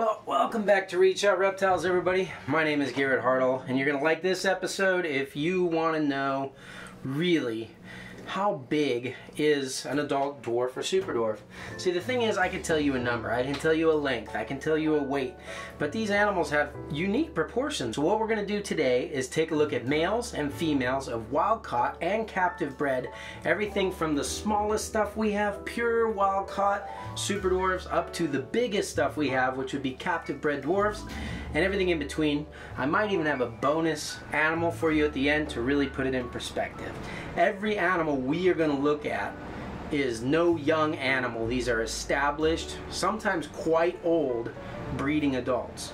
Well, welcome back to Reach Out Reptiles, everybody. My name is Garrett Hartle, and you're going to like this episode if you want to know really how big is an adult dwarf or super dwarf? See, the thing is, I can tell you a number, I can tell you a length, I can tell you a weight, but these animals have unique proportions. So what we're going to do today is take a look at males and females of wild caught and captive bred, everything from the smallest stuff we have, pure wild caught super dwarfs, up to the biggest stuff we have, which would be captive bred dwarfs, and everything in between. I might even have a bonus animal for you at the end to really put it in perspective. Every animal we are going to look at is no young animal. These are established, sometimes quite old, breeding adults.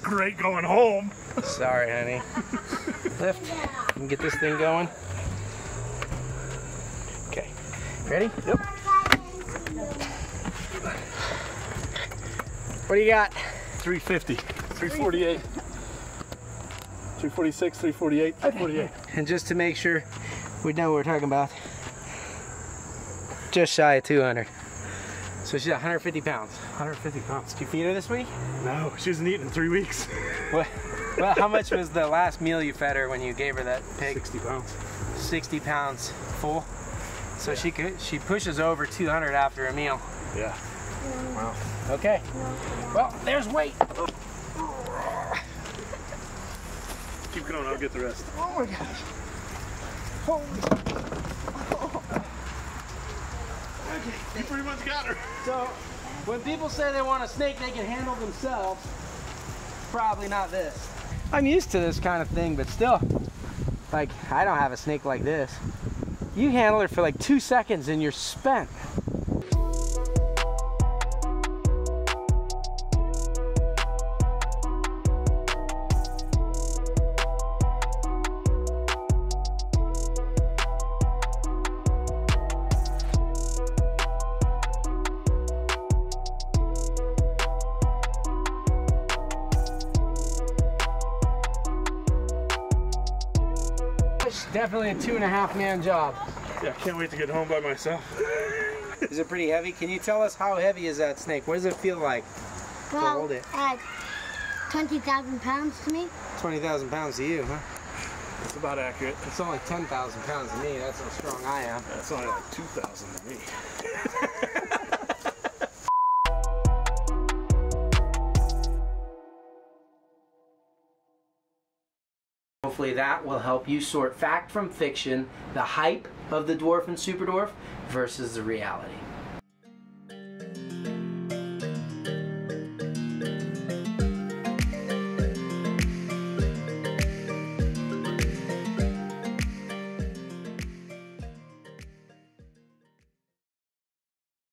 Great going home. Sorry, honey. Lift. And get this thing going. Okay. Ready? Yep. What do you got? 350, 348, 346, 348, 348. And just to make sure we know what we're talking about, just shy of 200. So she's 150 pounds. 150 pounds. Did you feed her this week? No, she hasn't eaten in three weeks. What? Well, how much was the last meal you fed her when you gave her that pig? 60 pounds. 60 pounds full. So she could she pushes over 200 after a meal. Yeah. Wow. Okay. Well, there's weight. Keep going, I'll get the rest. Oh my gosh. Holy. You pretty much got her. So, when people say they want a snake they can handle themselves, probably not this. I'm used to this kind of thing, but still, like, I don't have a snake like this. You handle her for like two seconds and you're spent. Definitely a two and a half man job. Yeah, I can't wait to get home by myself. Is it pretty heavy? Can you tell us how heavy is that snake? What does it feel like? Well, hold it. Uh, at 20,000 pounds to me. 20,000 pounds to you, huh? It's about accurate. It's only 10,000 pounds to me. That's how strong I am. That's only like 2,000 to me. Hopefully that will help you sort fact from fiction, the hype of the dwarf and super dwarf versus the reality.